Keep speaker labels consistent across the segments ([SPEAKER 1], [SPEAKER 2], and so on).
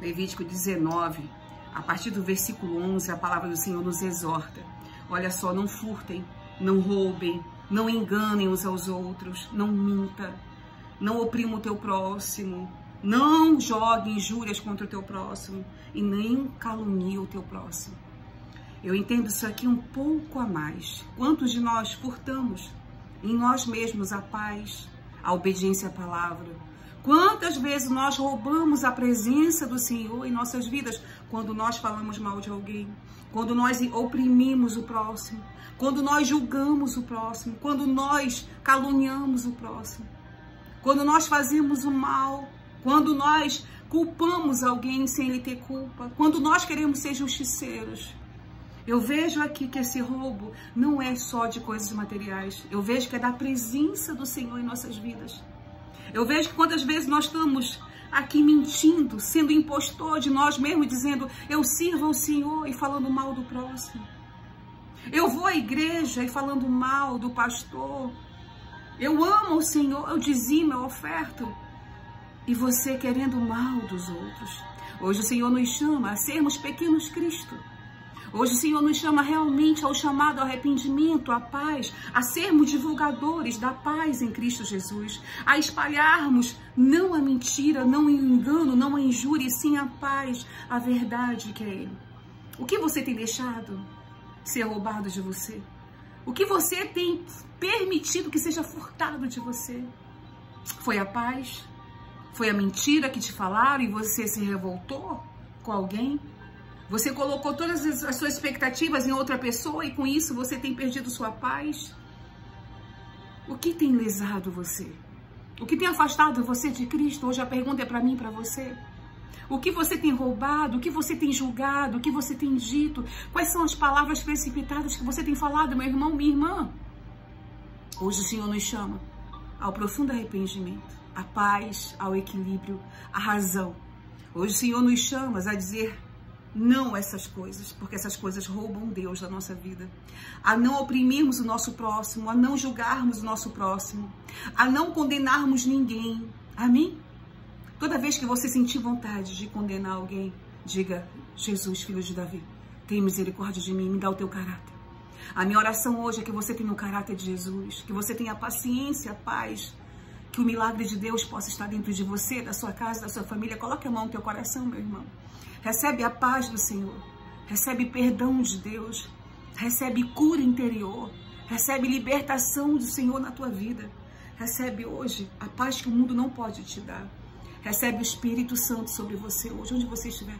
[SPEAKER 1] Levítico 19, a partir do versículo 11, a palavra do Senhor nos exorta. Olha só, não furtem, não roubem, não enganem uns aos outros, não minta, não oprima o teu próximo, não jogue injúrias contra o teu próximo e nem calunie o teu próximo. Eu entendo isso aqui um pouco a mais. Quantos de nós furtamos em nós mesmos a paz, a obediência à palavra? Quantas vezes nós roubamos a presença do Senhor em nossas vidas? Quando nós falamos mal de alguém, quando nós oprimimos o próximo, quando nós julgamos o próximo, quando nós caluniamos o próximo, quando nós fazemos o mal, quando nós culpamos alguém sem ele ter culpa, quando nós queremos ser justiceiros. Eu vejo aqui que esse roubo não é só de coisas materiais. Eu vejo que é da presença do Senhor em nossas vidas. Eu vejo quantas vezes nós estamos aqui mentindo, sendo impostor de nós mesmos, dizendo eu sirvo ao Senhor e falando mal do próximo. Eu vou à igreja e falando mal do pastor. Eu amo o Senhor, eu dizimo, eu oferto. E você querendo mal dos outros. Hoje o Senhor nos chama a sermos pequenos Cristo. Hoje o Senhor nos chama realmente ao chamado ao arrependimento, à paz, a sermos divulgadores da paz em Cristo Jesus, a espalharmos não a mentira, não o engano, não a injúria, e sim a paz, a verdade que é Ele. O que você tem deixado ser roubado de você? O que você tem permitido que seja furtado de você? Foi a paz? Foi a mentira que te falaram e você se revoltou com alguém? Você colocou todas as suas expectativas em outra pessoa e com isso você tem perdido sua paz? O que tem lesado você? O que tem afastado você de Cristo? Hoje a pergunta é para mim e para você. O que você tem roubado? O que você tem julgado? O que você tem dito? Quais são as palavras precipitadas que você tem falado, meu irmão, minha irmã? Hoje o Senhor nos chama ao profundo arrependimento, à paz, ao equilíbrio, à razão. Hoje o Senhor nos chama a dizer não essas coisas, porque essas coisas roubam Deus da nossa vida. A não oprimirmos o nosso próximo, a não julgarmos o nosso próximo, a não condenarmos ninguém. Amém? Toda vez que você sentir vontade de condenar alguém, diga: Jesus, filho de Davi, tem misericórdia de mim, me dá o teu caráter. A minha oração hoje é que você tenha o caráter de Jesus, que você tenha paciência, paz, que o milagre de Deus possa estar dentro de você, da sua casa, da sua família. Coloque a mão no teu coração, meu irmão. Recebe a paz do Senhor. Recebe perdão de Deus. Recebe cura interior. Recebe libertação do Senhor na tua vida. Recebe hoje a paz que o mundo não pode te dar. Recebe o Espírito Santo sobre você hoje, onde você estiver.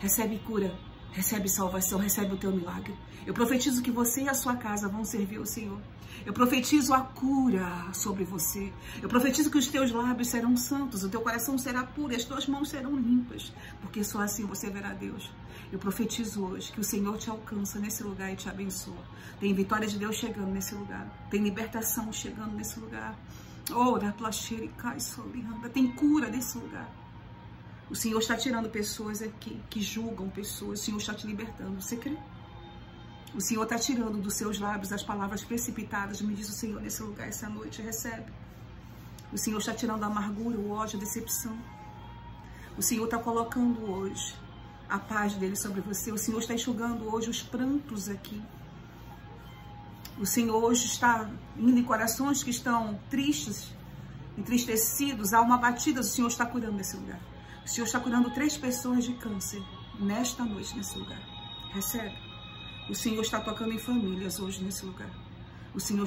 [SPEAKER 1] Recebe cura, recebe salvação, recebe o teu milagre. Eu profetizo que você e a sua casa vão servir o Senhor. Eu profetizo a cura sobre você. Eu profetizo que os teus lábios serão santos, o teu coração será puro, as tuas mãos serão limpas, porque só assim você verá Deus. Eu profetizo hoje que o Senhor te alcança nesse lugar e te abençoa. Tem vitória de Deus chegando nesse lugar. Tem libertação chegando nesse lugar. Oh, da placheira e cai solianda. Tem cura nesse lugar. O Senhor está tirando pessoas aqui que julgam pessoas. O Senhor está te libertando. Você crê? O Senhor está tirando dos seus lábios as palavras precipitadas, me diz o Senhor nesse lugar, essa noite, recebe. O Senhor está tirando a amargura, o ódio, a decepção. O Senhor está colocando hoje a paz dele sobre você. O Senhor está enxugando hoje os prantos aqui. O Senhor hoje está indo em corações que estão tristes, entristecidos, há uma batida, o Senhor está cuidando desse lugar. O Senhor está curando três pessoas de câncer nesta noite, nesse lugar. Recebe. O Senhor está tocando em famílias hoje nesse lugar. O Senhor